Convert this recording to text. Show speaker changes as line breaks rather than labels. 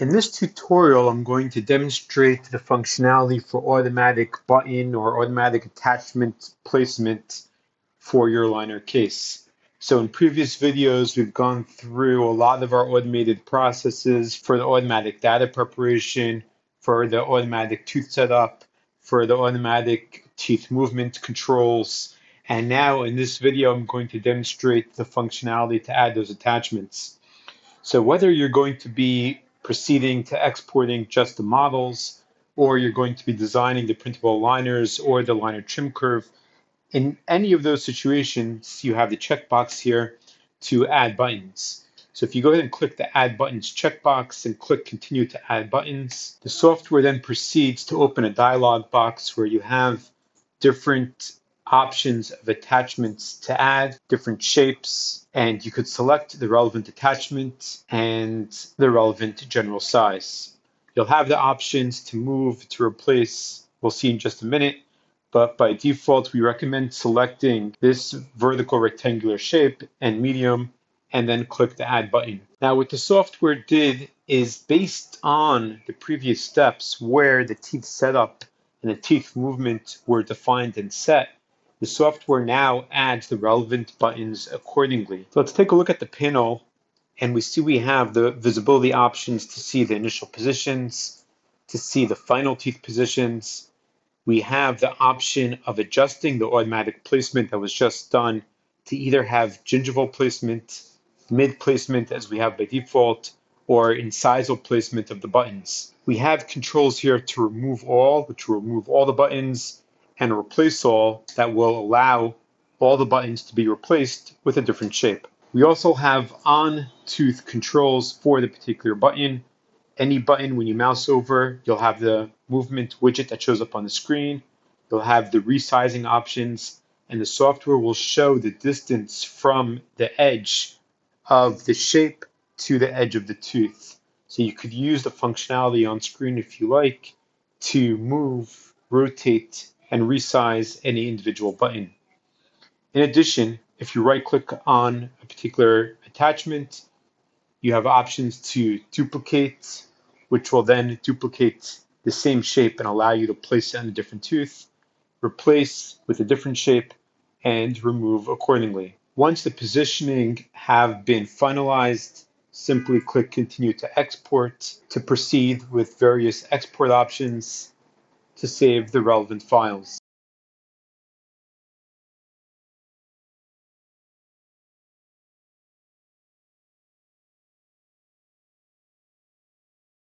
In this tutorial, I'm going to demonstrate the functionality for automatic button or automatic attachment placement for your aligner case. So in previous videos, we've gone through a lot of our automated processes for the automatic data preparation, for the automatic tooth setup, for the automatic teeth movement controls. And now in this video, I'm going to demonstrate the functionality to add those attachments. So whether you're going to be proceeding to exporting just the models, or you're going to be designing the printable aligners or the aligner trim curve. In any of those situations, you have the checkbox here to add buttons. So if you go ahead and click the Add Buttons checkbox and click Continue to Add Buttons, the software then proceeds to open a dialog box where you have different options of attachments to add, different shapes, and you could select the relevant attachment and the relevant general size. You'll have the options to move, to replace, we'll see in just a minute, but by default, we recommend selecting this vertical rectangular shape and medium, and then click the add button. Now what the software did is based on the previous steps where the teeth setup and the teeth movement were defined and set, the software now adds the relevant buttons accordingly. So let's take a look at the panel and we see we have the visibility options to see the initial positions, to see the final teeth positions. We have the option of adjusting the automatic placement that was just done to either have gingival placement, mid placement as we have by default, or incisal placement of the buttons. We have controls here to remove all, which will remove all the buttons, and replace all that will allow all the buttons to be replaced with a different shape. We also have on tooth controls for the particular button. Any button, when you mouse over, you'll have the movement widget that shows up on the screen. You'll have the resizing options, and the software will show the distance from the edge of the shape to the edge of the tooth. So you could use the functionality on screen if you like to move, rotate, and resize any individual button. In addition, if you right click on a particular attachment, you have options to duplicate, which will then duplicate the same shape and allow you to place it on a different tooth, replace with a different shape, and remove accordingly. Once the positioning have been finalized, simply click continue to export to proceed with various export options to save the relevant files.